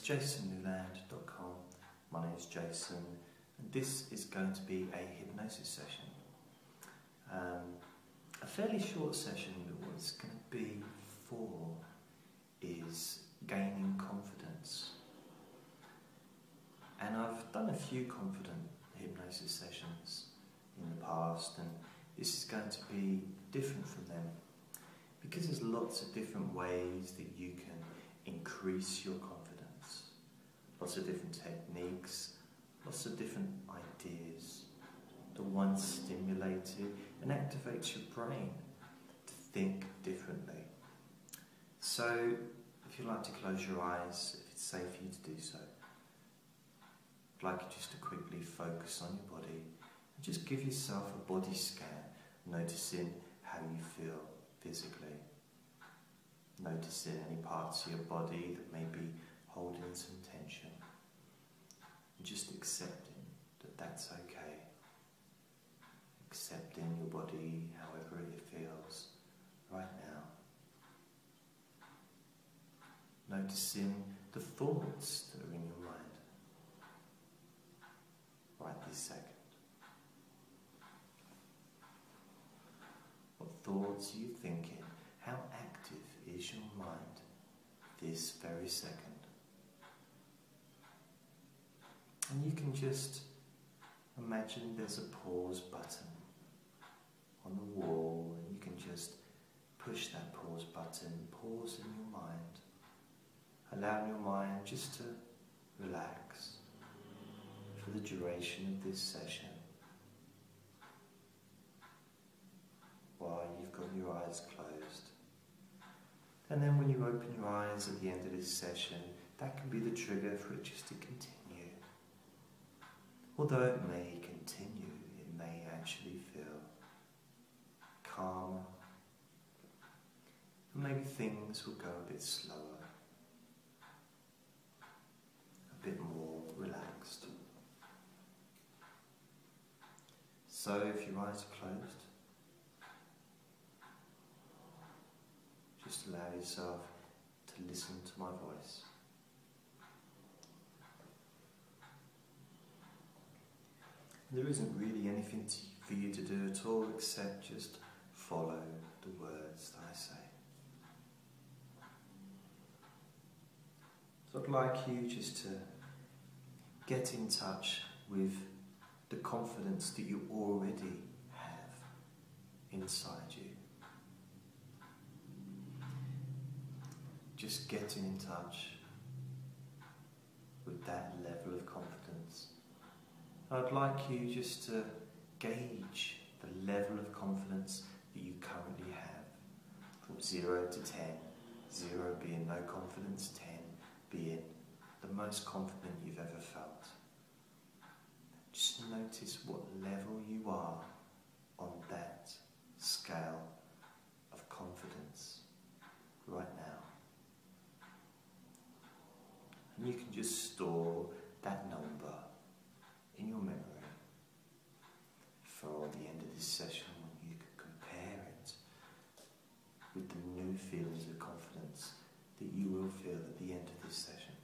to jasonnewland.com. My name is Jason, and this is going to be a hypnosis session. Um, a fairly short session, but what it's going to be for is gaining confidence. And I've done a few confident hypnosis sessions in the past, and this is going to be different from them because there's lots of different ways that you can increase your confidence. Lots of different techniques, lots of different ideas. The one stimulated and activates your brain to think differently. So, if you like to close your eyes, if it's safe for you to do so, I'd like you just to quickly focus on your body and just give yourself a body scan, noticing how you feel physically. Noticing any parts of your body that may be holding some tension. And just accepting that that's okay. Accepting your body however it feels right now. Noticing the thoughts that are in your mind right this second. What thoughts are you thinking? How active is your mind this very second? And you can just imagine there's a pause button on the wall, and you can just push that pause button, pause in your mind, allow your mind just to relax for the duration of this session. While you've got your eyes closed. And then when you open your eyes at the end of this session, that can be the trigger for it just to continue. Although it may continue, it may actually feel calmer. And maybe things will go a bit slower, a bit more relaxed. So if your eyes are closed, just allow yourself to listen to my voice. There isn't really anything for you to do at all except just follow the words that I say. So I'd like you just to get in touch with the confidence that you already have inside you. Just getting in touch with that level. I'd like you just to gauge the level of confidence that you currently have from 0 to 10. 0 being no confidence, 10 being the most confident you've ever felt. Just notice what level you are on that scale of confidence right now. And you can just store that number in your memory for the end of this session when you can compare it with the new feelings of confidence that you will feel at the end of this session.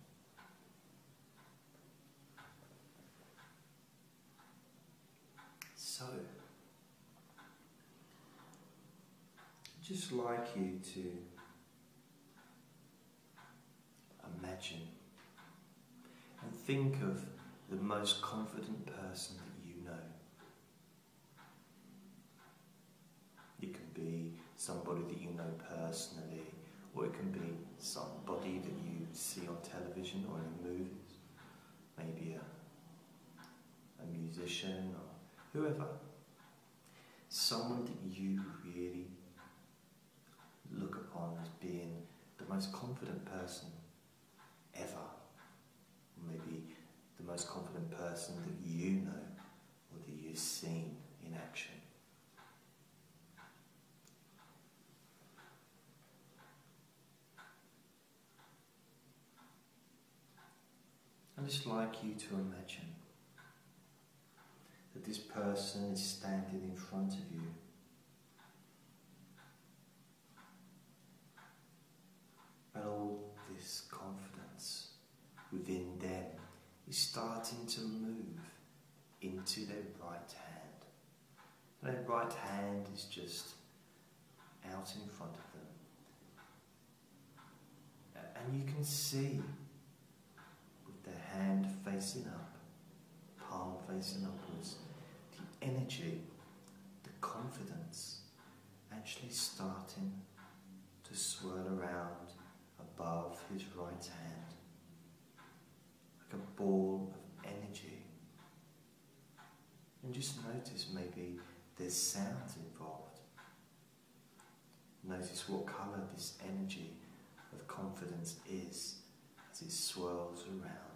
So, i just like you to imagine and think of the most confident person that you know. It can be somebody that you know personally, or it can be somebody that you see on television or in movies. Maybe a, a musician or whoever. Someone that you really look upon as being the most confident person ever. Maybe the most confident person that you know or that you've seen in action. I'd just like you to imagine that this person is standing in front of you. And all this confidence within them is starting to move into their right hand. Their right hand is just out in front of them. And you can see facing up, palm facing upwards, the energy, the confidence actually starting to swirl around above his right hand like a ball of energy. And just notice maybe there's sounds involved. Notice what colour this energy of confidence is as it swirls around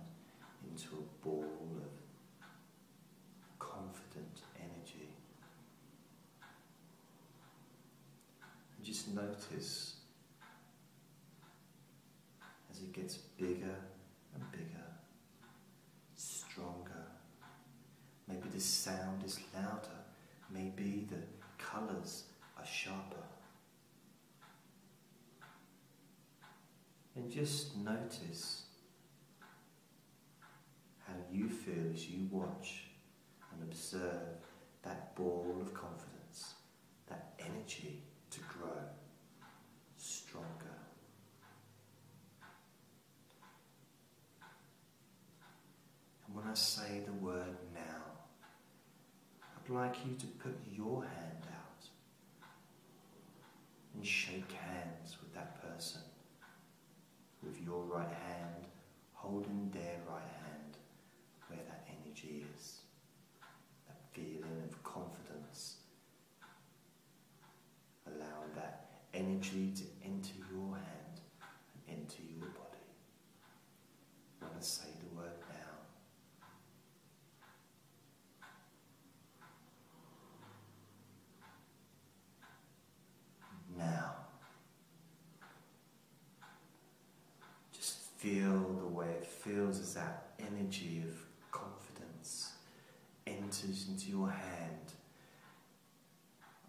into a ball of confident energy. And just notice as it gets bigger and bigger, stronger. Maybe the sound is louder, maybe the colours are sharper. And just notice you feel as you watch and observe that ball of confidence, that energy to grow stronger. And when I say the word now, I'd like you to put your hand out and shake hands with that person with your right hand holding their right hand where that energy is, that feeling of confidence, allowing that energy to enter your hand and into your body. When I say the word now, now. Feel the way it feels as that energy of confidence enters into your hand,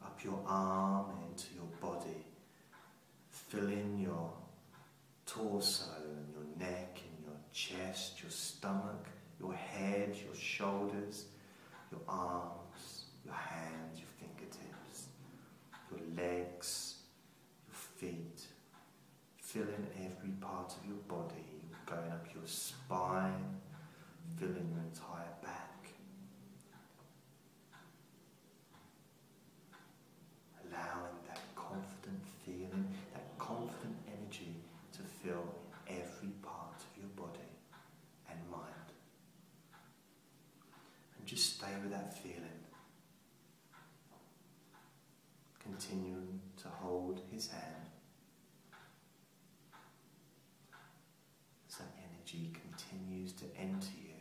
up your arm into your body, filling your torso and your neck and your chest, your stomach, your head, your shoulders, your arms, your hands, your fingertips, your legs, your feet filling every part of your body, going up your spine, filling your entire back. Allowing that confident feeling, that confident energy to fill every part of your body and mind. And just stay with that feeling. Continuing to hold his hand. So that energy continues to enter you,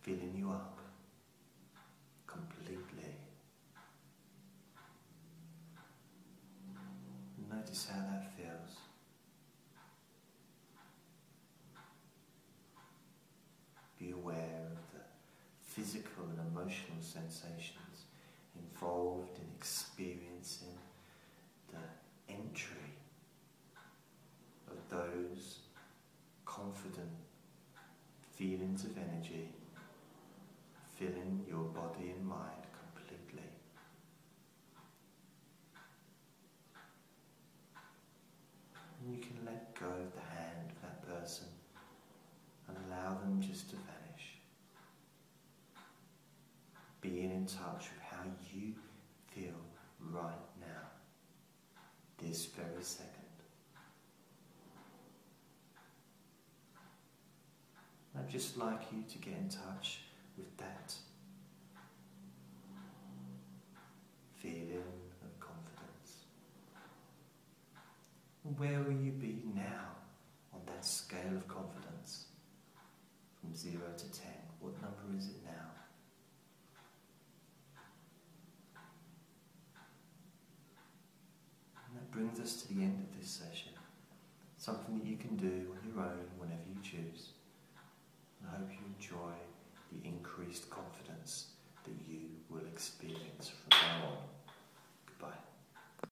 filling you up completely. Notice how that feels. Be aware of the physical and emotional sensations involved in experiencing the entry of those confident feelings of energy filling your body and mind completely. And you can let go of the hand of that person and allow them just to vanish. Being in touch with how you feel right now, this very second. I'd just like you to get in touch with that feeling of confidence. Where will you be now on that scale of confidence? From 0 to 10, what number is it now? And that brings us to the end of this session. Something that you can do on your own whenever you choose. I hope you enjoy the increased confidence that you will experience from now on.